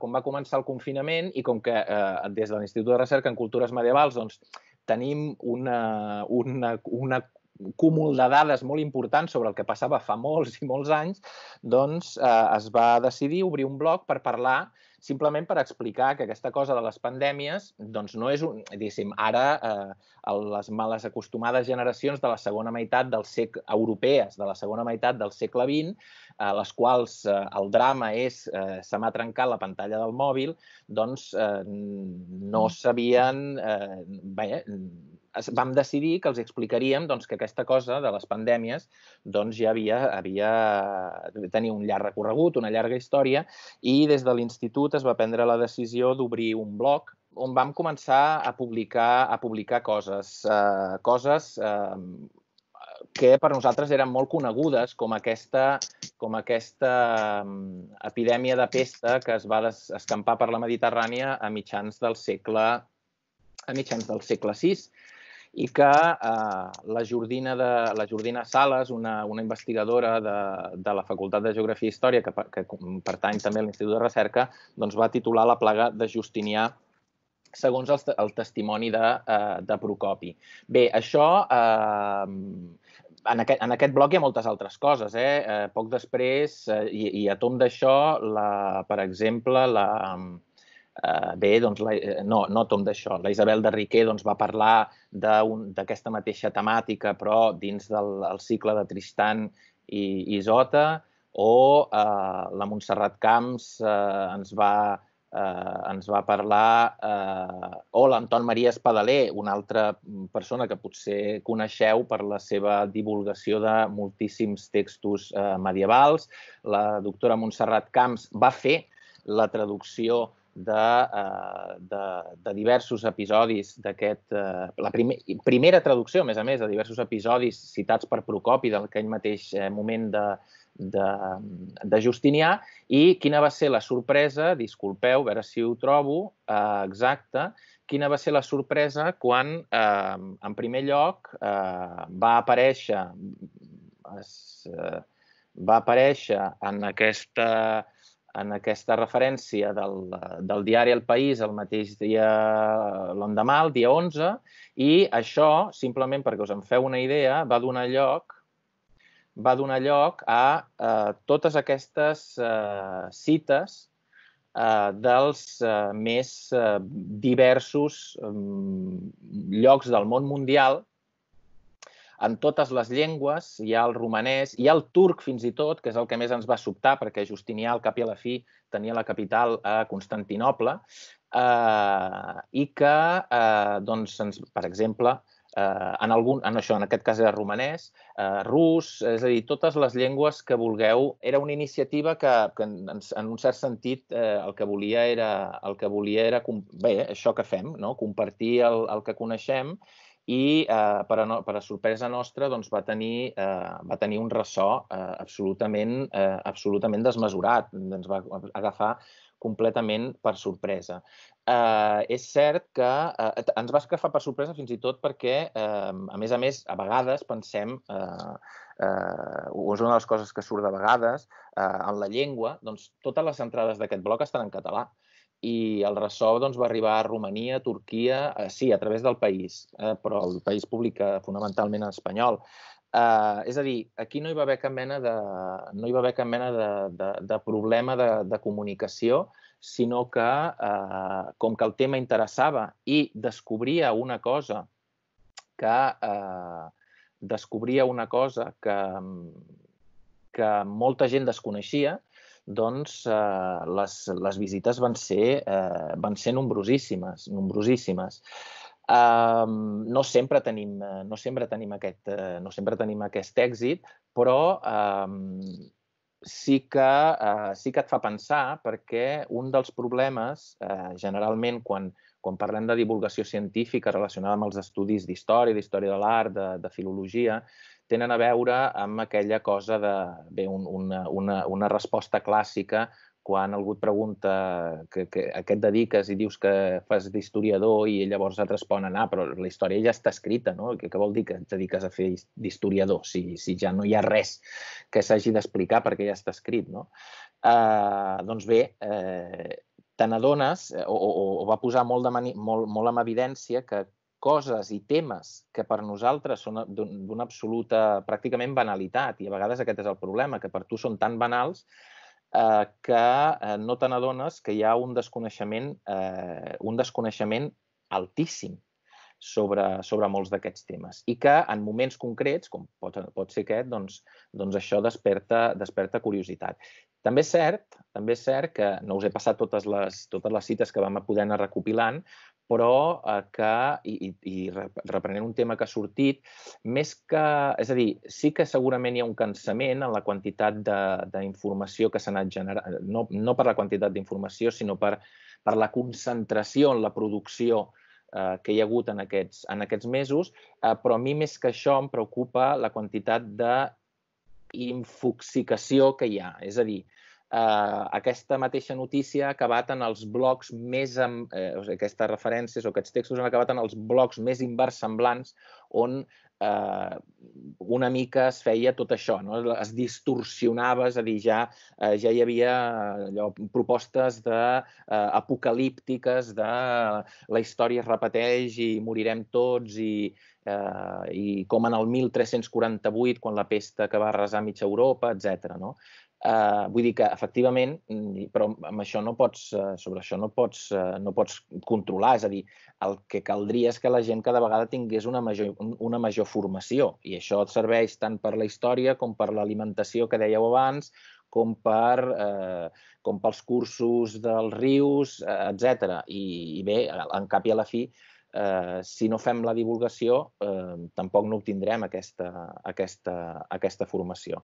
quan va començar el confinament i com que eh, des de l'Institut de Recerca en Cultures Medievals doncs, tenim una, una, una cúmul de dades molt important sobre el que passava fa molts i molts anys, doncs eh, es va decidir obrir un blog per parlar simplement per explicar que aquesta cosa de les pandèmies doncs no és, un, diguéssim, ara eh, les males acostumades generacions de la segona meitat del segle, europees, de la segona meitat del segle XX, a eh, les quals eh, el drama és eh, se m'ha trencat la pantalla del mòbil, doncs eh, no sabien, eh, bé, vam decidir que els explicaríem doncs, que aquesta cosa de les pandèmies doncs, ja havia, havia tenia un llarg recorregut, una llarga història, i des de l'institut es va prendre la decisió d'obrir un blog on vam començar a publicar, a publicar coses, eh, coses eh, que per nosaltres eren molt conegudes, com aquesta, com aquesta um, epidèmia de pesta que es va escampar per la Mediterrània a mitjans del segle a mitjans del segle VI i que eh, la, Jordina de, la Jordina Sales, una, una investigadora de, de la Facultat de Geografia i Història, que, que pertany també a l'Institut de Recerca, doncs va titular La plaga de Justinià segons el, el testimoni de, eh, de Procopi. Bé, això... Eh, en aquest, en aquest bloc hi ha moltes altres coses. Eh? eh poc després, eh, i, i a tom d'això, per exemple, la, Eh, bé, doncs, la, eh, no, no tom d'això. La Isabel de Riquer doncs, va parlar d'aquesta mateixa temàtica, però dins del el cicle de Tristan i Isota, o eh, la Montserrat Camps eh, ens va eh, ens va parlar, eh, o l'Anton Maria Espadaler, una altra persona que potser coneixeu per la seva divulgació de moltíssims textos eh, medievals. La doctora Montserrat Camps va fer la traducció de, eh, de, de diversos episodis d'aquest... Eh, la primer, primera traducció, a més a més, de diversos episodis citats per Procopi d'aquell mateix eh, moment de, de, de Justinià i quina va ser la sorpresa, disculpeu, a veure si ho trobo eh, exacte, quina va ser la sorpresa quan, eh, en primer lloc, eh, va aparèixer es, eh, va aparèixer en aquesta en aquesta referència del, del diari El País el mateix dia, l'endemà, el dia 11, i això, simplement perquè us en feu una idea, va donar lloc va donar lloc a eh, totes aquestes eh, cites eh, dels eh, més eh, diversos eh, llocs del món mundial en totes les llengües, hi ha el romanès, hi ha el turc fins i tot, que és el que més ens va sobtar, perquè Justinià, al cap i a la fi, tenia la capital a Constantinople, eh, i que, eh, doncs, ens, per exemple, eh, en, algun, en això, en aquest cas era romanès, eh, rus, és a dir, totes les llengües que vulgueu. Era una iniciativa que, que en, en un cert sentit, eh, el que volia era, el que volia era bé, això que fem, no? compartir el, el que coneixem i eh, per, a no, per a sorpresa nostra doncs, va, tenir, eh, va tenir un ressò eh, absolutament, eh, absolutament desmesurat. Ens va agafar completament per sorpresa. Eh, és cert que eh, ens va agafar per sorpresa fins i tot perquè, eh, a més a més, a vegades pensem, eh, eh, és una de les coses que surt de vegades, eh, en la llengua, doncs totes les entrades d'aquest bloc estan en català i el ressò doncs, va arribar a Romania, Turquia, eh, sí, a través del país, eh, però el país publica fonamentalment en espanyol. Eh, és a dir, aquí no hi va haver cap mena de, no hi va haver cap mena de, de, de problema de, de comunicació, sinó que, eh, com que el tema interessava i descobria una cosa que eh, descobria una cosa que, que molta gent desconeixia, doncs eh, les, les visites van ser, eh, van ser nombrosíssimes, nombrosíssimes. Uh, no sempre tenim, no sempre tenim aquest, uh, no sempre tenim aquest èxit, però uh, sí que, uh, sí que et fa pensar perquè un dels problemes, uh, generalment, quan, quan parlem de divulgació científica relacionada amb els estudis d'història, d'història de l'art, de, de filologia, tenen a veure amb aquella cosa de, bé, un, una, una, una resposta clàssica quan algú et pregunta que, que, a què et dediques i dius que fas d'historiador i llavors et responen, ah, però la història ja està escrita, no? Què, què vol dir que et dediques a fer d'historiador si, si ja no hi ha res que s'hagi d'explicar perquè ja està escrit, no? Eh, doncs bé, eh, te n'adones o, o, o va posar molt, de mani, molt, molt en evidència que coses i temes que per nosaltres són d'una absoluta, pràcticament banalitat, i a vegades aquest és el problema, que per tu són tan banals eh, que eh, no te n'adones que hi ha un desconeixement, eh, un desconeixement altíssim sobre, sobre molts d'aquests temes i que en moments concrets, com pot, pot ser aquest, doncs, doncs això desperta, desperta curiositat. També és cert, també és cert que no us he passat totes les, totes les cites que vam poder anar recopilant, però eh, que, i, i reprenent un tema que ha sortit, més que... És a dir, sí que segurament hi ha un cansament en la quantitat d'informació que s'ha anat generant, no, no per la quantitat d'informació, sinó per, per la concentració en la producció eh, que hi ha hagut en aquests, en aquests mesos, eh, però a mi més que això em preocupa la quantitat de infoxicació que hi ha. És a dir, eh, aquesta mateixa notícia ha acabat en els blocs més... Amb, eh, o sigui, aquestes referències o aquests textos han acabat en els blocs més inversemblants on eh, una mica es feia tot això, no? es distorsionava, és a dir, ja, eh, ja hi havia allò, propostes de, eh, apocalíptiques de la història es repeteix i morirem tots i, eh, i com en el 1348, quan la pesta que va arrasar mitja Europa, etc. No? Uh, vull dir que, efectivament, mm, però amb això no pots, uh, sobre això no pots, uh, no pots controlar. És a dir, el que caldria és que la gent cada vegada tingués una major, una major formació. I això et serveix tant per la història com per l'alimentació que dèieu abans, com, per, eh, com pels cursos dels rius, eh, etc. I, I bé, en cap i a la fi, eh, si no fem la divulgació, eh, tampoc no obtindrem aquesta, aquesta, aquesta formació.